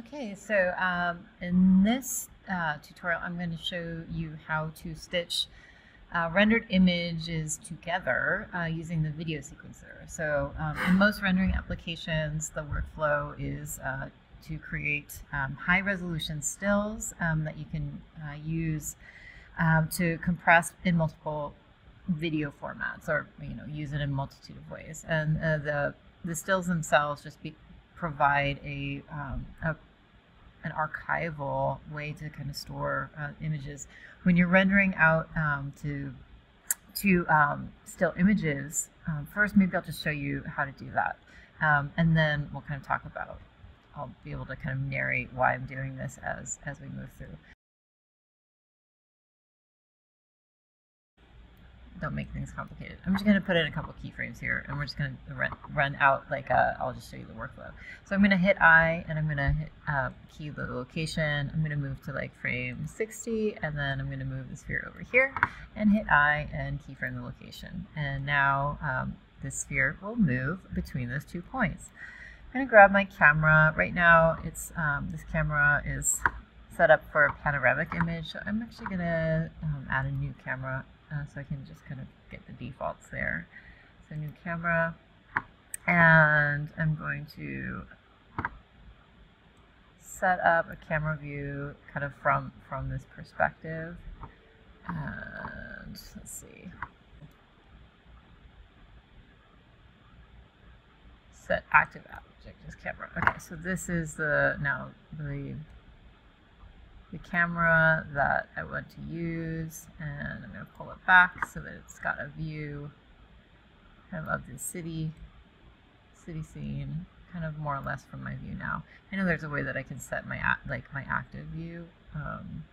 Okay, so um, in this uh, tutorial, I'm going to show you how to stitch uh, rendered images together uh, using the video sequencer. So um, in most rendering applications, the workflow is uh, to create um, high resolution stills um, that you can uh, use um, to compress in multiple video formats or you know use it in multitude of ways. And uh, the the stills themselves just be, provide a, um, a an archival way to kind of store uh, images. When you're rendering out um, to to um, still images, um, first maybe I'll just show you how to do that, um, and then we'll kind of talk about. I'll be able to kind of narrate why I'm doing this as as we move through. Don't make things complicated. I'm just going to put in a couple keyframes here, and we're just going to run, run out like a, uh, I'll just show you the workflow. So I'm going to hit I, and I'm going to hit uh, key the location. I'm going to move to like frame 60, and then I'm going to move the sphere over here, and hit I and keyframe the location. And now um, the sphere will move between those two points. I'm going to grab my camera. Right now, it's um, this camera is set up for a panoramic image, so I'm actually going to um, add a new camera uh, so I can just kind of get the defaults there. So new camera, and I'm going to set up a camera view kind of from, from this perspective. And let's see. Set active object as camera. Okay, so this is the now the the camera that I want to use and I'm going to pull it back so that it's got a view kind of of the city, city scene, kind of more or less from my view now. I know there's a way that I can set my like my active view um,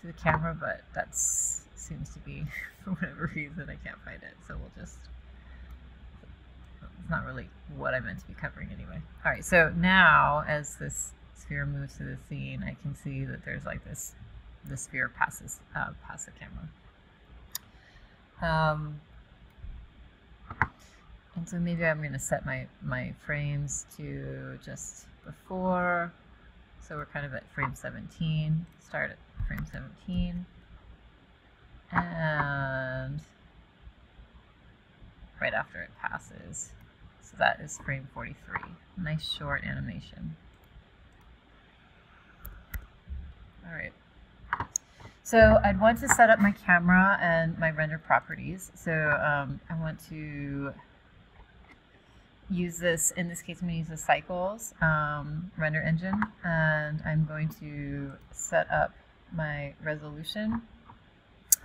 to the camera, but that seems to be, for whatever reason, I can't find it. So we'll just, it's not really what I meant to be covering anyway. All right, so now as this sphere moves to the scene, I can see that there's like this, the sphere passes uh, past the camera. Um, and so maybe I'm going to set my, my frames to just before. So we're kind of at frame 17. Start at frame 17. And right after it passes. So that is frame 43. Nice short animation. All right. So I'd want to set up my camera and my render properties. So um, I want to use this, in this case I'm to use the Cycles um, render engine and I'm going to set up my resolution.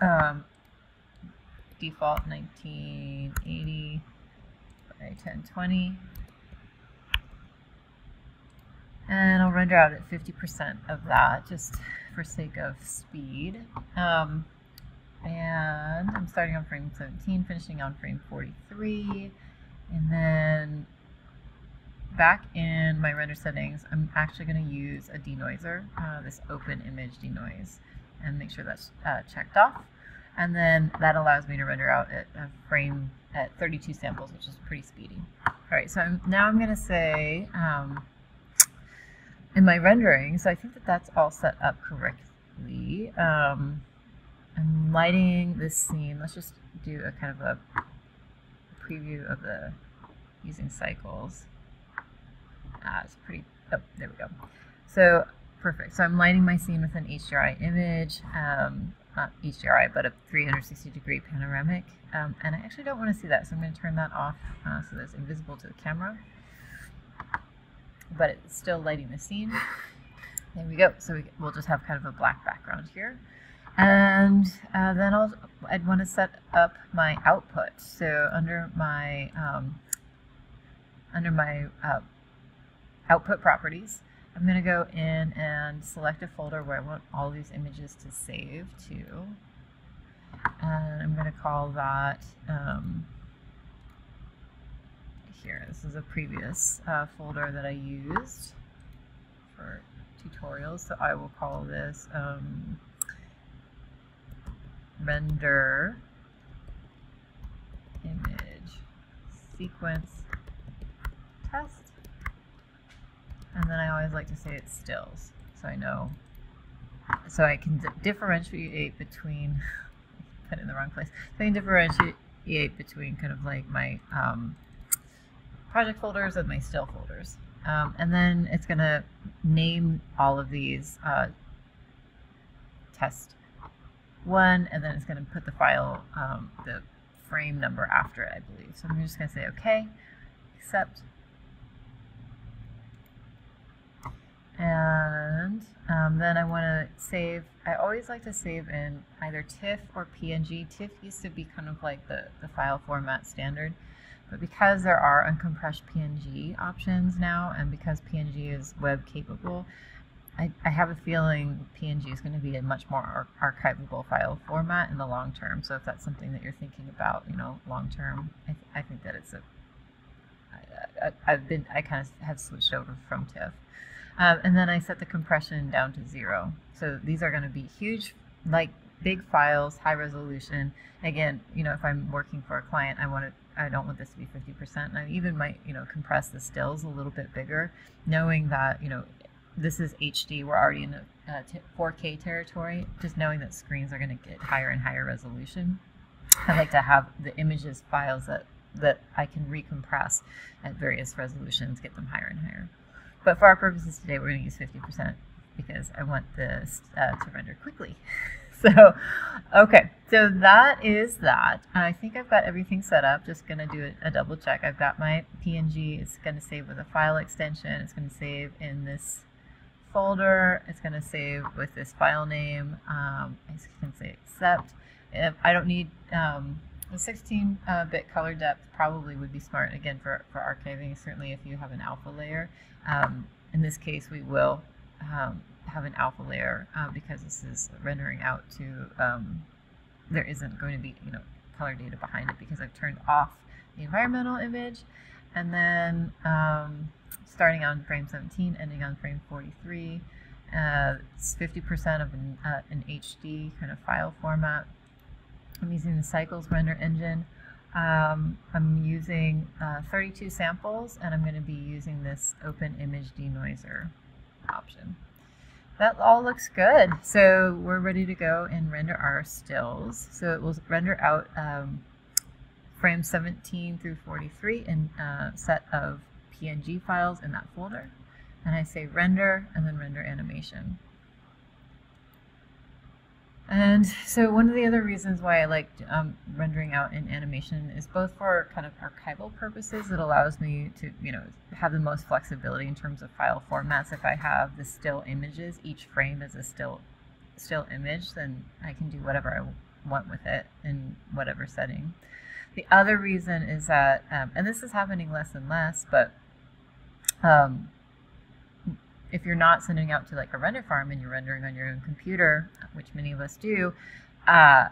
Um, default 1980 by 1020 and I'll render out at 50% of that just for sake of speed. Um, and I'm starting on frame 17, finishing on frame 43, and then back in my render settings, I'm actually going to use a denoiser, uh, this open image denoise, and make sure that's uh, checked off. And then that allows me to render out at a frame at 32 samples, which is pretty speedy. All right, so I'm, now I'm going to say um, in my rendering. So I think that that's all set up correctly. Um, I'm lighting this scene. Let's just do a kind of a preview of the using cycles. Ah, it's pretty, oh, there we go. So perfect. So I'm lighting my scene with an HDRI image, um, not HDRI, but a 360 degree panoramic. Um, and I actually don't want to see that, so I'm going to turn that off uh, so that it's invisible to the camera but it's still lighting the scene. There we go. So we, will just have kind of a black background here. And uh, then I'll, I'd want to set up my output. So under my, um, under my uh, output properties, I'm going to go in and select a folder where I want all these images to save to. And I'm going to call that um, here. This is a previous uh, folder that I used for tutorials, so I will call this um, render image sequence test and then I always like to say it's stills, so I know, so I can differentiate between, put in the wrong place, so I can differentiate between kind of like my um, project folders and my still folders. Um, and then it's going to name all of these uh, test one, and then it's going to put the file, um, the frame number after it, I believe. So I'm just going to say OK, accept. And um, then I want to save, I always like to save in either TIFF or PNG. TIFF used to be kind of like the, the file format standard. But because there are uncompressed PNG options now, and because PNG is web capable, I, I have a feeling PNG is going to be a much more ar archivable file format in the long term. So if that's something that you're thinking about, you know, long term, I, th I think that it's a. I, I, I've been, I kind of have switched over from TIFF. Um, and then I set the compression down to zero. So these are going to be huge, like big files, high resolution. Again, you know, if I'm working for a client, I want to I don't want this to be 50%. And I even might, you know, compress the stills a little bit bigger, knowing that, you know, this is HD. We're already in a, 4K territory. Just knowing that screens are going to get higher and higher resolution. I like to have the images files that, that I can recompress at various resolutions, get them higher and higher. But for our purposes today, we're going to use 50% because I want this uh, to render quickly. so, okay, so that is that. I think I've got everything set up. Just going to do a, a, double check. I've got my PNG. It's going to save with a file extension. It's going to save in this folder. It's going to save with this file name. Um, I can say accept. If I don't need um, the 16-bit uh, color depth probably would be smart, again, for, for archiving, certainly if you have an alpha layer. Um, in this case, we will um, have an alpha layer uh, because this is rendering out to, um, there isn't going to be, you know, color data behind it because I've turned off the environmental image. And then um, starting on frame 17, ending on frame 43. Uh, it's 50% of an, uh, an, HD kind of file format. I'm using the Cycles render engine. Um, I'm using uh, 32 samples, and I'm going to be using this Open Image Denoiser option that all looks good. So we're ready to go and render our stills. So it will render out um, frame 17 through 43 in a set of PNG files in that folder. And I say render and then render animation. And so one of the other reasons why I like um, rendering out in animation is both for kind of archival purposes. It allows me to, you know, have the most flexibility in terms of file formats. If I have the still images, each frame is a still still image, then I can do whatever I want with it in whatever setting. The other reason is that, um, and this is happening less and less, but um, if you're not sending out to like a render farm and you're rendering on your own computer, which many of us do, uh,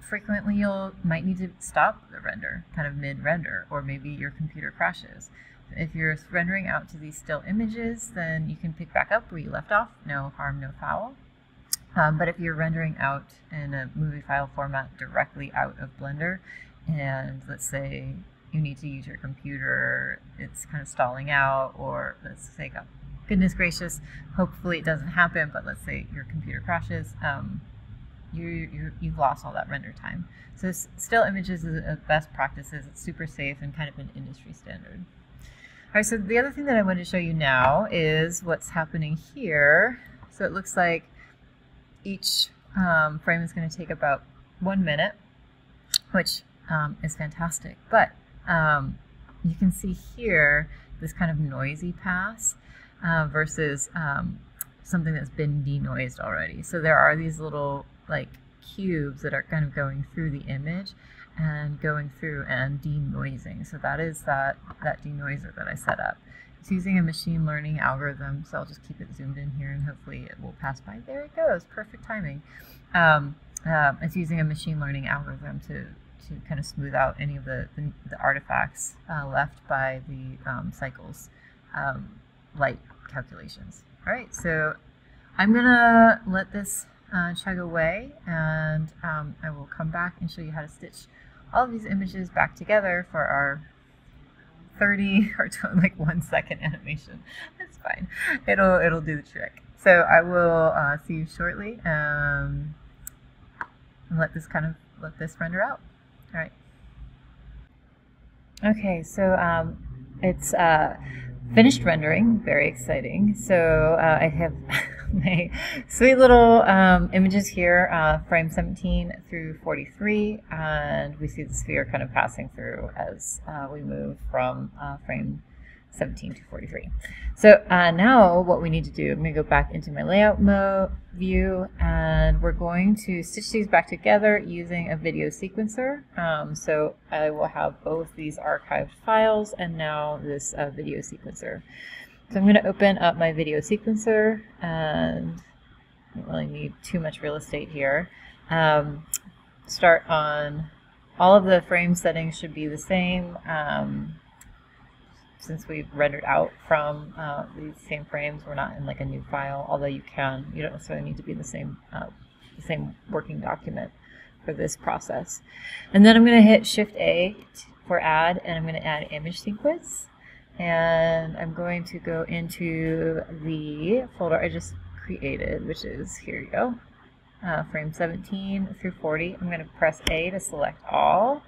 frequently you'll might need to stop the render kind of mid render or maybe your computer crashes. If you're rendering out to these still images, then you can pick back up where you left off. No harm, no foul. Um, but if you're rendering out in a movie file format directly out of Blender, and let's say you need to use your computer, it's kind of stalling out, or let's say goodness gracious, hopefully it doesn't happen, but let's say your computer crashes, um, you, you, you've lost all that render time. So still images is a best practices. It's super safe and kind of an industry standard. All right, so the other thing that I want to show you now is what's happening here. So it looks like each um, frame is going to take about one minute, which um, is fantastic. But um, you can see here this kind of noisy pass uh, versus um, something that's been denoised already. So there are these little like cubes that are kind of going through the image and going through and denoising. So that is that, that denoiser that I set up. It's using a machine learning algorithm, so I'll just keep it zoomed in here and hopefully it will pass by. There it goes, perfect timing. Um, uh, it's using a machine learning algorithm to, to kind of smooth out any of the, the, the artifacts uh, left by the um, cycles um, light calculations. All right, so I'm gonna let this uh, chug away and um, I will come back and show you how to stitch all of these images back together for our 30 or like one second animation. That's fine. It'll it'll do the trick. So I will uh, see you shortly. Um, and let this kind of let this render out. All right. Okay, so um, it's uh, finished rendering. Very exciting. So uh, I have my sweet little um, images here, uh, frame 17 through 43, and we see the sphere kind of passing through as uh, we move from uh, frame 17 to 43. So uh, now what we need to do, I'm going to go back into my layout mode view and we're going to stitch these back together using a video sequencer. Um, so I will have both these archived files and now this uh, video sequencer. So I'm going to open up my video sequencer and I don't really need too much real estate here. Um, start on all of the frame settings should be the same. Um, since we've rendered out from uh, these same frames, we're not in like a new file, although you can. You don't necessarily need to be in the same, uh, the same working document for this process. And then I'm going to hit Shift A for add, and I'm going to add image sequence. And I'm going to go into the folder I just created, which is, here you go, uh, frame 17 through 40. I'm going to press A to select all.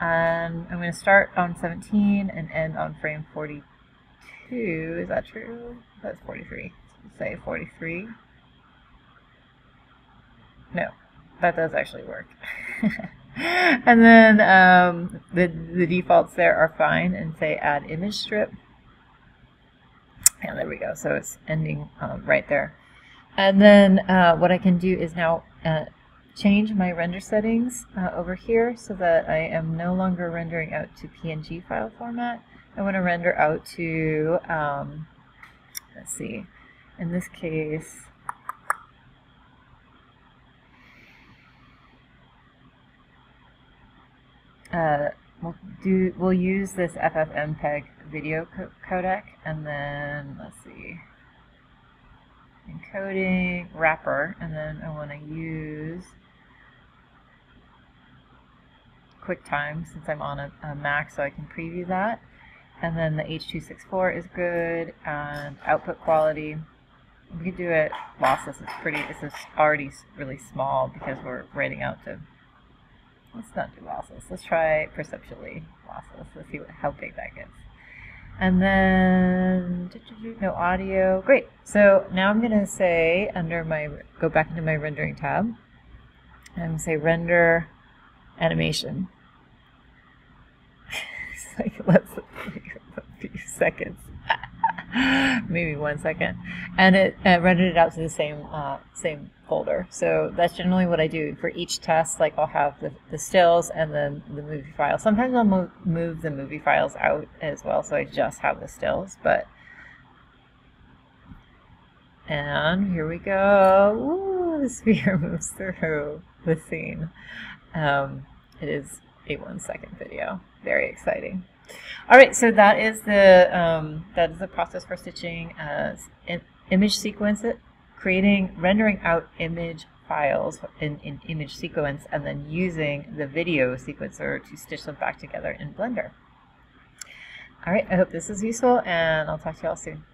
Um, I'm going to start on 17 and end on frame 42. Is that true? That's 43. Say 43. No, that does actually work. and then um, the, the defaults there are fine and say add image strip. And there we go. So it's ending um, right there. And then uh, what I can do is now uh, change my render settings uh, over here so that I am no longer rendering out to PNG file format. I want to render out to, um, let's see, in this case, uh, we'll do we'll use this FFmpeg video co codec and then let's see encoding wrapper and then I want to use QuickTime since I'm on a, a, Mac so I can preview that. And then the H.264 is good and output quality. We could do it lossless. It's pretty, it's already really small because we're writing out to, let's not do lossless. Let's try perceptually lossless. Let's see what, how big that gets. And then, no audio. Great. So now I'm going to say under my, go back into my rendering tab. And I'm going to say render animation like let's like a few seconds, maybe one second, and it uh, rendered it out to the same uh, same folder. So that's generally what I do for each test. Like I'll have the, the stills and then the movie file. Sometimes I'll move, move the movie files out as well, so I just have the stills. But and here we go. Ooh, the sphere moves through the scene. Um, it is a one second video. Very exciting. All right, so that is the um, that is the process for stitching as image sequence, creating, rendering out image files in, in image sequence, and then using the video sequencer to stitch them back together in Blender. All right, I hope this is useful, and I'll talk to you all soon.